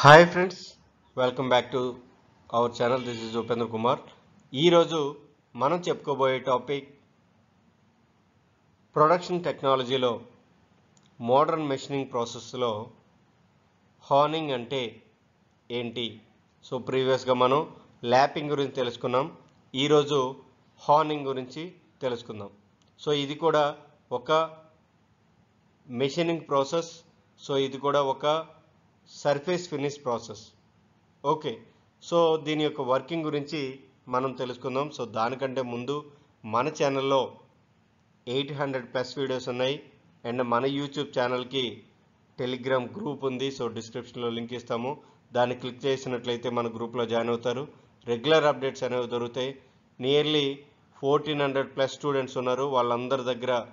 Hi friends welcome back to our channel. This is Upendra Kumar. ఈరోజు మనం చెప్పుకోబోయే topic production టెక్నాలజీలో modern machining ప్రాసెస్లో హార్నింగ్ అంటే ఏంటి? సో ప్రీవియస్గా మనం ల్యాపింగ్ గురించి తెలుసుకున్నాం. ఈరోజు హార్నింగ్ గురించి తెలుసుకుందాం. సో ఇది కూడా ఒక మెషినింగ్ ప్రాసెస్. సో ఇది కూడా ఒక surface finish process okay so దీని యొక్క వర్కింగ్ గురించి మనం తెలుసుకుందాం. సో దానికంటే ముందు మన ఛానల్లో ఎయిట్ హండ్రెడ్ ప్లస్ వీడియోస్ ఉన్నాయి. అండ్ మన యూట్యూబ్ ఛానల్కి టెలిగ్రామ్ గ్రూప్ ఉంది. సో డిస్క్రిప్షన్లో లింక్ ఇస్తాము. దాన్ని క్లిక్ చేసినట్లయితే మన గ్రూప్లో జాయిన్ అవుతారు. రెగ్యులర్ అప్డేట్స్ అనేవి దొరుకుతాయి. Nearly fourteen hundred plus students ఉన్నారు. వాళ్ళందరి దగ్గర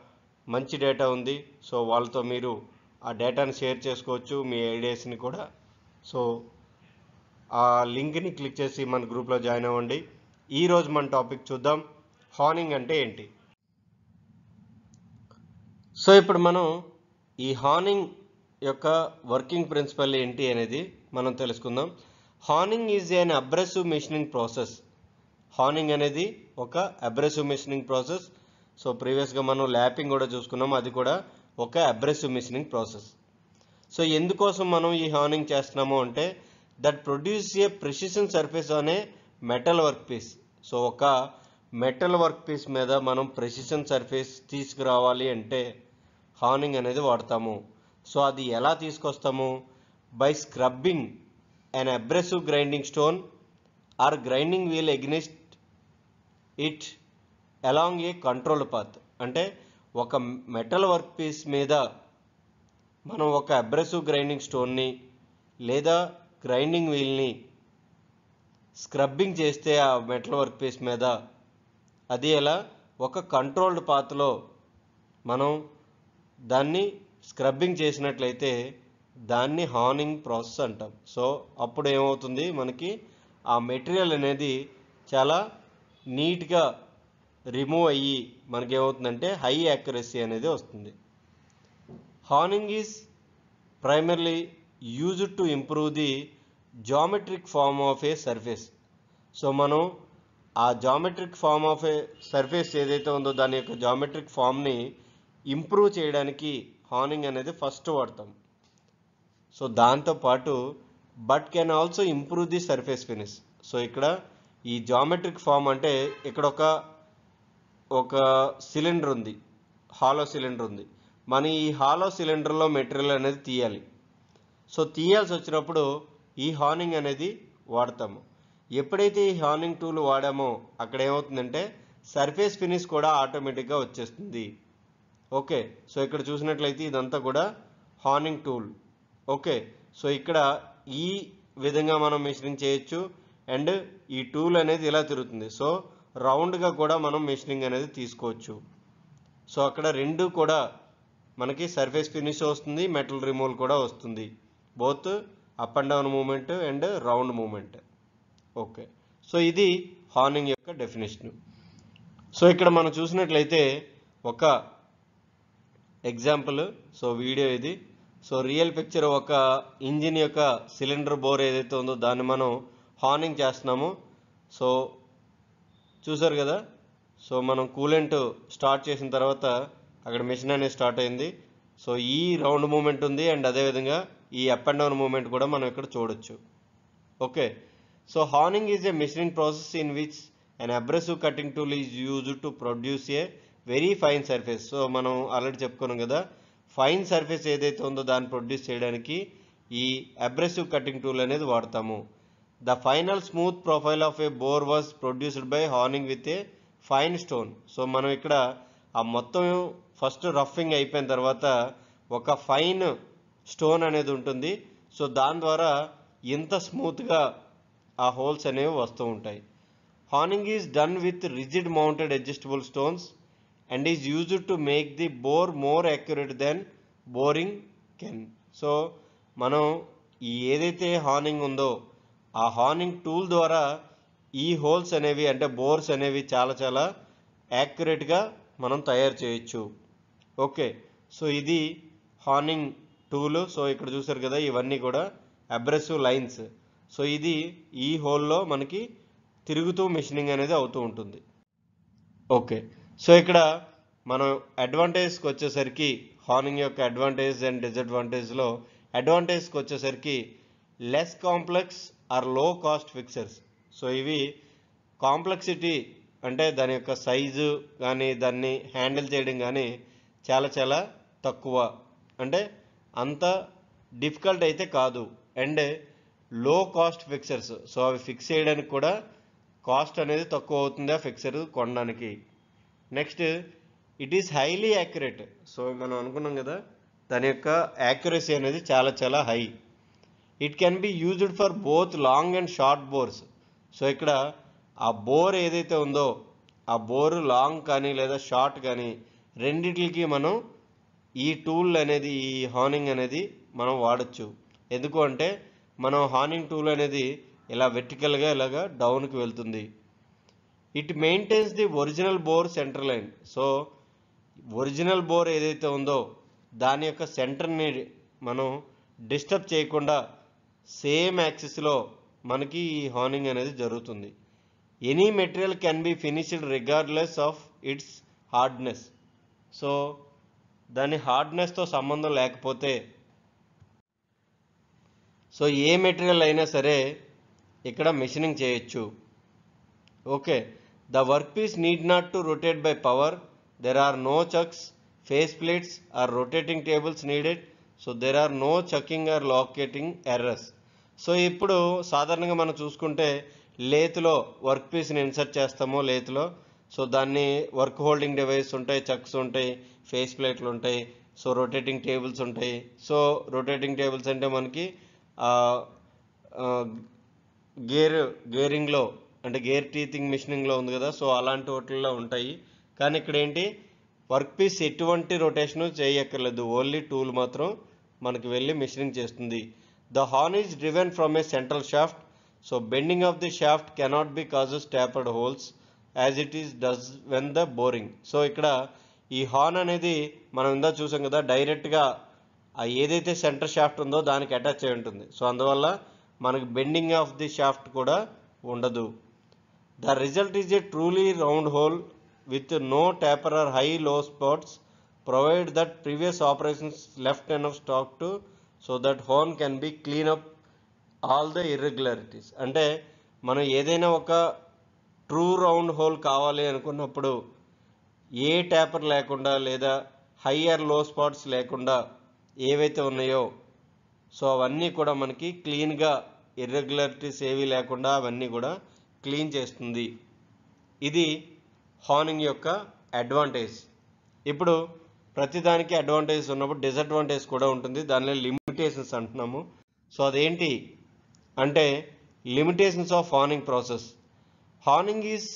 మంచి డేటా ఉంది. సో వాళ్ళతో మీరు ఆ డేటాని షేర్ చేసుకోవచ్చు మీ ఐడియాస్ని కూడా. సో ఆ లింక్ని క్లిక్ చేసి మన గ్రూప్లో జాయిన్ అవ్వండి. ఈరోజు మన టాపిక్ చూద్దాం. హార్నింగ్ అంటే ఏంటి? సో ఇప్పుడు మనం ఈ హార్నింగ్ యొక్క వర్కింగ్ ప్రిన్సిపల్ ఏంటి అనేది మనం తెలుసుకుందాం. Honing is an abrasive machining process. Honing అనేది ఒక అబ్రెసివ్ మిషనింగ్ ప్రాసెస్. సో ప్రీవియస్గా మనం ల్యాపింగ్ కూడా చూసుకున్నాం. అది కూడా ఒక అబ్రెసివ్ మిషనింగ్ ప్రాసెస్ సో ఎందుకోసం మనం ఈ హార్నింగ్ చేస్తున్నాము అంటే that produce a precision surface అనే మెటల్ వర్క్ పీస్ సో ఒక మెటల్ వర్క్ పీస్ మీద మనం ప్రెసిషన్ సర్ఫేస్ తీసుకురావాలి అంటే హార్నింగ్ అనేది వాడతాము. సో అది ఎలా తీసుకొస్తాము? By scrubbing an abrasive grinding stone or grinding wheel against it along a control path అంటే ఒక మెటల్ వర్క్ పీస్ మీద మనం ఒక అబ్రెసివ్ గ్రైండింగ్ స్టోన్ని లేదా గ్రైండింగ్ వీల్ని స్క్రబ్బింగ్ చేస్తే ఆ మెటల్ వర్క్ పీస్ మీద అది ఎలా? ఒక కంట్రోల్డ్ పాత్లో మనం దాన్ని స్క్రబ్బింగ్ చేసినట్లయితే దాన్ని హార్నింగ్ ప్రాసెస్ అంటాం. సో అప్పుడు ఏమవుతుంది? మనకి ఆ మెటీరియల్ అనేది చాలా నీట్గా రిమూవ్ అయ్యి మనకి ఏమవుతుందంటే హై యాక్యురసీ అనేది వస్తుంది. Honing is primarily used to improve the geometric form of a surface so మనం ఆ geometric form of a surface ఏదైతే ఉందో దాని యొక్క జామెట్రిక్ ఫామ్ని ఇంప్రూవ్ చేయడానికి హార్నింగ్ అనేది ఫస్ట్ వాడతాం. సో దాంతోపాటు but can also improve the surface finish so ఇక్కడ ఈ జామెట్రిక్ ఫామ్ అంటే ఇక్కడ ఒక ఒక సిలిండర్ ఉంది. హాలో సిలిండర్ ఉంది. మన ఈ హాలో సిలిండర్లో మెటీరియల్ అనేది తీయాలి. సో తీయాల్సి వచ్చినప్పుడు ఈ హార్నింగ్ అనేది వాడతాము. ఎప్పుడైతే ఈ హార్నింగ్ టూల్ వాడామో అక్కడ ఏమవుతుందంటే సర్ఫేస్ ఫినిష్ కూడా ఆటోమేటిక్గా వచ్చేస్తుంది. ఓకే సో ఇక్కడ చూసినట్లయితే ఇదంతా కూడా హార్నింగ్ టూల్. ఓకే సో ఇక్కడ ఈ విధంగా మనం మిషన్ చేయొచ్చు. అండ్ ఈ టూల్ అనేది ఇలా తిరుగుతుంది. సో రౌండ్గా కూడా మనం మెషినింగ్ అనేది తీసుకోవచ్చు. సో అక్కడ రెండు కూడా మనకి సర్ఫేస్ ఫినిష్ వస్తుంది మెటల్ రిమూవల్ కూడా వస్తుంది. Both up and down movement and round movement. Okay. So ఇది హార్నింగ్ యొక్క డెఫినేషన్. సో ఇక్కడ మనం చూసినట్లయితే ఒక ఎగ్జాంపుల్ సో వీడియో ఇది. సో రియల్ పిక్చర్ ఒక ఇంజిన్ యొక్క సిలిండర్ బోర్ ఏదైతే ఉందో దాన్ని మనం హార్నింగ్ చేస్తున్నాము. సో చూసారు కదా? సో మనం కూలెంట్ స్టార్ట్ చేసిన తర్వాత అక్కడ మిషన్ అనేది స్టార్ట్ అయింది. సో ఈ రౌండ్ మూమెంట్ ఉంది అండ్ అదేవిధంగా ఈ అప్ అండ్ డౌన్ మూమెంట్ కూడా మనం ఇక్కడ చూడొచ్చు. Okay. So honing is a machining process in which and abrasive cutting tool is use to produce a very fine surface so మనం ఆల్రెడీ చెప్పుకున్నాం కదా ఫైన్ సర్ఫేస్ ఏదైతే ఉందో దాన్ని ప్రొడ్యూస్ చేయడానికి ఈ అబ్రెసివ్ కటింగ్ టూల్ అనేది వాడతాము. The final smooth profile of a bore was produced by honing with a fine stone so మనం ఇక్కడ ఆ మొత్తం ఫస్ట్ రఫింగ్ అయిపోయిన తర్వాత ఒక ఫైన్ స్టోన్ అనేది ఉంటుంది. సో దాని ద్వారా ఇంత స్మూత్గా ఆ హోల్స్ అనేవి వస్తూ ఉంటాయి. Honing is done with rigid mounted adjustable stones and is used to make the bore more accurate than boring can so మనం ఏదైతే హార్నింగ్ ఉందో ఆ హార్నింగ్ టూల్ ద్వారా ఈ హోల్స్ అనేవి అంటే బోర్స్ అనేవి చాలా చాలా యాక్యురేట్గా మనం తయారు చేయొచ్చు. ఓకే. సో ఇది హార్నింగ్ టూలు. సో ఇక్కడ చూసారు కదా ఇవన్నీ కూడా అబ్రెసివ్ లైన్స్ సో ఇది ఈ హోల్లో మనకి తిరుగుతూ మిషనింగ్ అనేది అవుతూ ఉంటుంది. ఓకే. సో ఇక్కడ మనం అడ్వాంటేజ్కి వచ్చేసరికి హార్నింగ్ యొక్క అడ్వాంటేజ్ అండ్ డిసడ్వాంటేజ్లో అడ్వాంటేజ్కి వచ్చేసరికి less complex or low cost fixtures. So ఇవి కాంప్లెక్సిటీ అంటే దాని యొక్క సైజు కానీ దాన్ని హ్యాండిల్ చేయడం కానీ చాలా చాలా తక్కువ. అంటే అంత డిఫికల్ట్ అయితే కాదు. And low cost fixtures. So అవి ఫిక్స్ చేయడానికి కూడా కాస్ట్ అనేది తక్కువ అవుతుంది ఆ ఫిక్సర్ కొనడానికి. Next it is highly accurate. So మనం అనుకున్నాం కదా దాని యొక్క యాక్యురసీ అనేది చాలా చాలా high. It can be used for both long and short bores so ఇక్కడ ఆ బోర్ ఏదైతే ఉందో ఆ బోర్ లాంగ్ కానీ లేదా షార్ట్ కానీ రెండిటికి మనం ఈ టూల్ అనేది ఈ హార్నింగ్ అనేది మనం వాడచ్చు. ఎందుకు అంటే మనం హార్నింగ్ టూల్ అనేది ఇలా వెర్టికల్గా ఇలాగా డౌన్కి వెళ్తుంది. It maintains the original bore centre line so original bore ఏదైతే ఉందో దాని యొక్క సెంటర్ని మనం డిస్టర్బ్ చేయకుండా సేమ్ యాక్సిస్లో మనకి ఈ హార్నింగ్ అనేది జరుగుతుంది. Any material can be finished regardless of its hardness so దాని హార్డ్నెస్తో సంబంధం లేకపోతే సో ఏ మెటీరియల్ అయినా సరే ఇక్కడ మిషనింగ్ చేయొచ్చు. Okay the work piece need not to rotate by power there are no chucks face plates or rotating tables needed so there are no chucking or locating errors so ఇప్పుడు సాధారణంగా మనం చూసుకుంటే లేత్లో work పీస్ని insert చేస్తాము లేత్లో. So దాన్ని work holding device ఉంటాయి చక్స్ ఉంటాయి ఫేస్ ప్లేట్లు ఉంటాయి సో రొటేటింగ్ టేబుల్స్ ఉంటాయి. సో రొటేటింగ్ టేబుల్స్ అంటే మనకి గేర్ గేరింగ్లో అంటే గేర్ టీతింగ్ మిషనింగ్లో ఉంది కదా సో అలాంటి వాటిల్లో ఉంటాయి. కానీ ఇక్కడ ఏంటి? వర్క్ పీస్ ఎటువంటి రొటేషన్ చేయక్కర్లేదు. ఓన్లీ టూల్ మాత్రం మనకి వెళ్ళి మిషనింగ్ చేస్తుంది. The hone is driven from a central shaft so bending of the shaft cannot be causes tapered holes as it is does when the boring so ఇక్కడ ఈ horn అనేది మనం ఇందా చూసాం కదా డైరెక్ట్గా ఏదైతే సెంటర్ షాఫ్ట్ ఉందో దానికి అటాచ్ అయి ఉంటుంది. సో అందువల్ల మనకు బెండింగ్ ఆఫ్ ది షాఫ్ట్ కూడా ఉండదు. The result is a truly round hole with no taper or high low spots provide that previous operations left enough stock to so that hone can be clean up all the irregularities అంటే మనం ఏదైనా ఒక true round whole కావాలి అనుకున్నప్పుడు ఏ taper లేకుండా లేదా హయ్యర్లో spots లేకుండా ఏవైతే ఉన్నాయో సో అవన్నీ కూడా మనకి క్లీన్గా ఇర్రెగ్యులారిటీస్ ఏవి లేకుండా అవన్నీ కూడా క్లీన్ చేస్తుంది. ఇది హార్నింగ్ యొక్క అడ్వాంటేజ్ ఇప్పుడు ప్రతిదానికి అడ్వాంటేజ్ ఉన్నప్పుడు డిసడ్వాంటేజ్ కూడా ఉంటుంది. దానిలో లిమిటేషన్స్ అంటున్నాము. సో అదేంటి? అంటే limitations of honing process honing is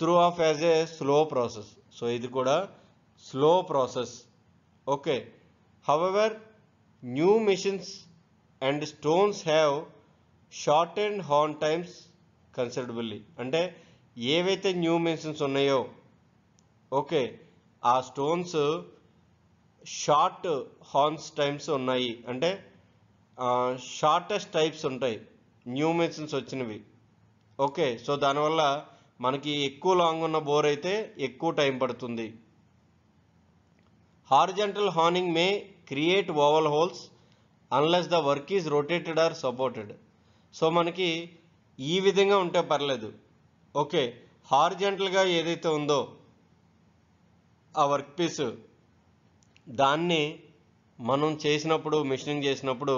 thought of as a slow process so ఇది కూడా slow process okay however new machines and stones have short and hone times considerably అంటే ఏవైతే న్యూ మిషన్స్ ఉన్నాయో okay ఆ stones short hones times ఉన్నాయి. అంటే shortest types ఉంటాయి. New machines వచ్చినవి. ఓకే సో దానివల్ల మనకి ఎక్కువ లాంగ్ ఉన్న బోర్ అయితే ఎక్కువ టైం పడుతుంది. Horizontal honing may create oval holes unless the work is rotated or supported. So మనకి ఈ విధంగా ఉంటే పర్లేదు. ఓకే హార్జెంటల్గా ఏదైతే ఉందో ఆ వర్క్ పీస్ దాన్ని మనం చేసినప్పుడు మిషనింగ్ చేసినప్పుడు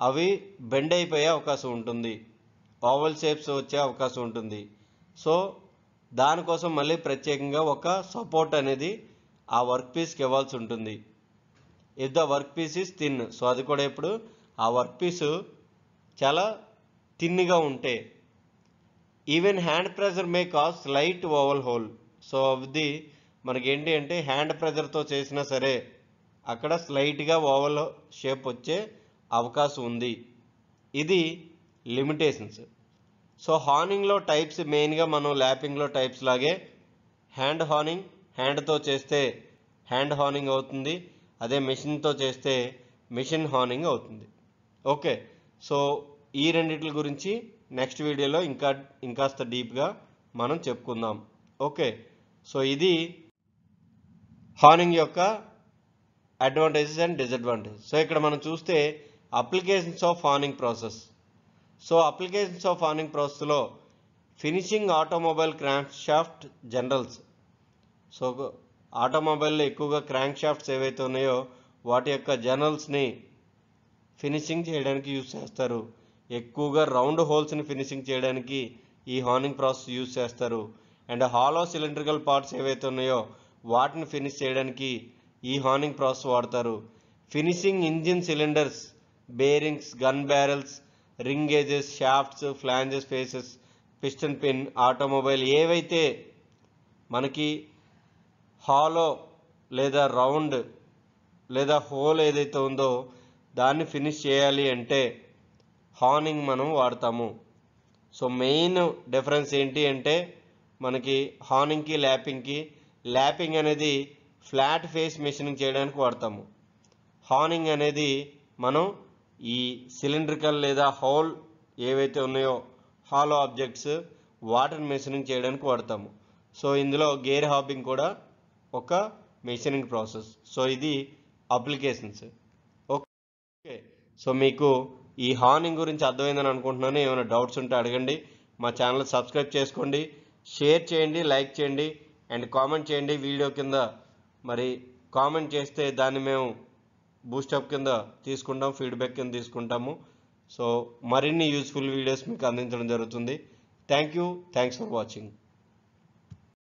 అవి బెండ్ అయిపోయే అవకాశం ఉంటుంది. ఓవల్ షేప్స్ వచ్చే అవకాశం ఉంటుంది. సో దానికోసం మళ్ళీ ప్రత్యేకంగా ఒక సపోర్ట్ అనేది ఆ వర్క్ పీస్కి ఇవ్వాల్సి ఉంటుంది. If the work piece is thin so అది కూడా ఇప్పుడు ఆ వర్క్ పీసు చాలా థిన్గా ఉంటే even hand pressure may cause light oval hole so ఇది మనకి ఏంటి అంటే హ్యాండ్ ప్రెజర్తో చేసినా సరే అక్కడ స్లైట్గా ఓవల్ షేప్ వచ్చే అవకాశం ఉంది. ఇది లిమిటేషన్స్ సో హార్నింగ్లో టైప్స్ మెయిన్గా మనం ల్యాపింగ్లో టైప్స్ లాగే హ్యాండ్ హార్నింగ్ హ్యాండ్తో చేస్తే హ్యాండ్ హార్నింగ్ అవుతుంది. అదే మిషన్తో చేస్తే మిషన్ హార్నింగ్ అవుతుంది. ఓకే. సో ఈ రెండిటి గురించి నెక్స్ట్ వీడియోలో ఇంకా ఇంకాస్త డీప్గా మనం చెప్పుకుందాం. ఓకే. సో ఇది హార్నింగ్ యొక్క అడ్వాంటేజెస్ అండ్ డిసడ్వాంటేజెస్. సో ఇక్కడ మనం చూస్తే applications of honing process. So applications of honing ప్రాసెస్లో finishing automobile crank shaft journals. So ఆటోమొబైల్లో ఎక్కువగా క్రాంక్ షాఫ్ట్స్ ఏవైతే ఉన్నాయో వాటి యొక్క జనరల్స్ని ఫినిషింగ్ చేయడానికి యూజ్ చేస్తారు. ఎక్కువగా రౌండ్ హోల్స్ని ఫినిషింగ్ చేయడానికి ఈ హార్నింగ్ ప్రాసెస్ యూజ్ చేస్తారు. అండ్ హాలో సిలిండ్రికల్ పార్ట్స్ ఏవైతే ఉన్నాయో వాటిని ఫినిష్ చేయడానికి ఈ హార్నింగ్ ప్రాసెస్ వాడతారు. Finishing engine cylinders bearings gun barrels ring gauges shafts flanges faces piston pin automobile ఏవైతే మనకి హాలో లేదా రౌండ్ లేదా హోల్ ఏదైతే ఉందో దాన్ని ఫినిష్ చేయాలి అంటే హార్నింగ్ మనం వాడతాము. సో మెయిన్ డిఫరెన్స్ ఏంటి అంటే మనకి హార్నింగ్కి ల్యాపింగ్కి ల్యాపింగ్ అనేది ఫ్లాట్ ఫేస్ మెషినింగ్ చేయడానికి వాడతాము. హార్నింగ్ అనేది మనం ఈ సిలిండ్రికల్ లేదా హోల్ ఏవైతే ఉన్నాయో హాలో ఆబ్జెక్ట్స్ వాటర్ మెషినింగ్ చేయడానికి వాడతాము. సో ఇందులో గేర్ హాపింగ్ కూడా ఒక మెషినింగ్ ప్రాసెస్. సో ఇది అప్లికేషన్స్. ఓకే. సో మీకు ఈ హార్నింగ్ గురించి అర్థమైందని అనుకుంటున్నాను. ఏమైనా డౌట్స్ ఉంటే అడగండి. మా ఛానల్ సబ్స్క్రైబ్ చేసుకోండి. షేర్ చేయండి లైక్ చేయండి. అండ్ కామెంట్ చేయండి వీడియో కింద. మరి కామెంట్ చేస్తే దాన్ని మేము బూస్టప్ కింద తీసుకుంటాం ఫీడ్బ్యాక్ కింద తీసుకుంటాము. సో మరిన్ని యూస్ఫుల్ వీడియోస్ మీకు అందించడం జరుగుతుంది. Thank you. Thanks for watching.